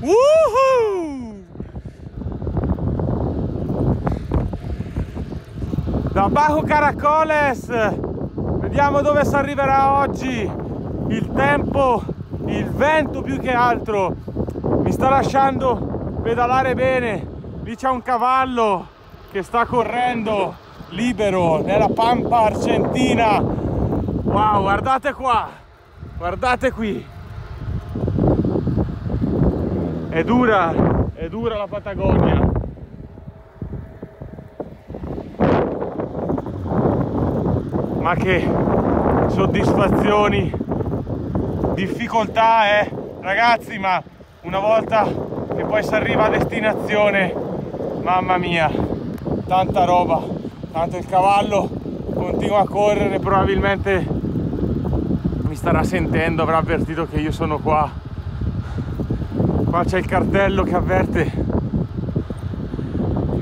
Woohoo! Da Bajo Caracoles vediamo dove si arriverà oggi. Il tempo il vento più che altro mi sta lasciando pedalare bene. Lì c'è un cavallo che sta correndo libero nella pampa argentina. Wow guardate qua guardate qui è dura è dura la Patagonia. Ma che soddisfazioni difficoltà eh. Ragazzi ma una volta che poi si arriva a destinazione mamma mia tanta roba tanto il cavallo continua a correre probabilmente mi starà sentendo avrà avvertito che io sono qua qua c'è il cartello che avverte che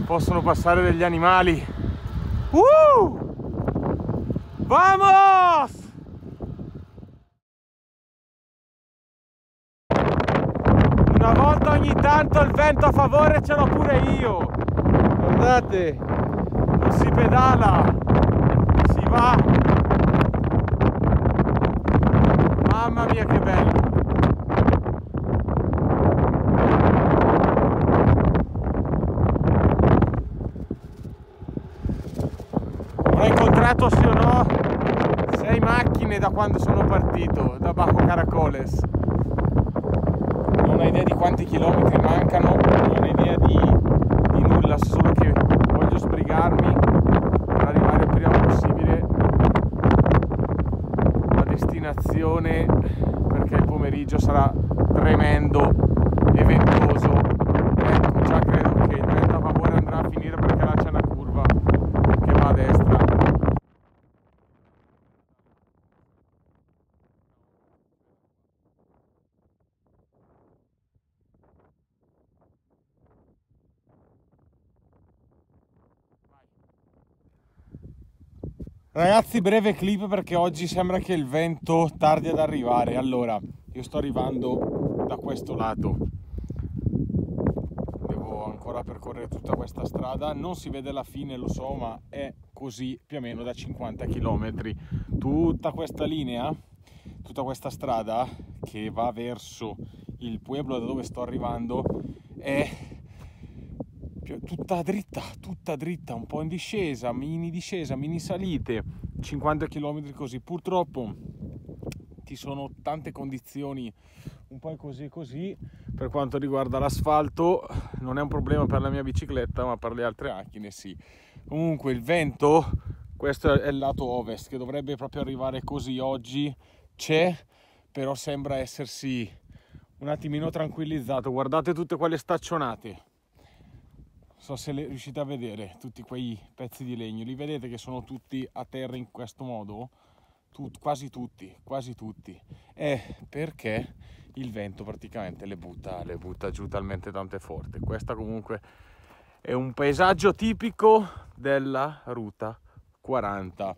possono passare degli animali uh! Vamos! Una volta ogni tanto il vento a favore ce l'ho pure io. Guardate, non si pedala, si va. Mamma mia che bello. Ho incontrato sì o no? Sei macchine da quando sono partito da Bajo Caracoles. Non ho idea di quanti chilometri mancano non ho idea di, di nulla solo che voglio sbrigarmi per arrivare il prima possibile a destinazione perché il pomeriggio sarà tremendo e ventoso ecco già credo che il vento a favore andrà a finire perché là c'è una curva che va a destra Ragazzi, breve clip perché oggi sembra che il vento tardi ad arrivare. Allora, io sto arrivando da questo lato. Devo ancora percorrere tutta questa strada. Non si vede la fine, lo so, ma è così più o meno da 50 km. Tutta questa linea, tutta questa strada che va verso il pueblo da dove sto arrivando è tutta dritta, tutta dritta, un po' in discesa, mini discesa, mini salite, 50 km così. Purtroppo ci sono tante condizioni un po' così e così per quanto riguarda l'asfalto, non è un problema per la mia bicicletta, ma per le altre macchine sì. Comunque il vento, questo è il lato ovest che dovrebbe proprio arrivare così oggi, c'è, però sembra essersi un attimino tranquillizzato. Guardate tutte quelle staccionate so se le riuscite a vedere tutti quei pezzi di legno li vedete che sono tutti a terra in questo modo? Tut, quasi tutti quasi tutti. È perché il vento praticamente le butta le butta giù talmente tanto forte. Questa comunque è un paesaggio tipico della ruta 40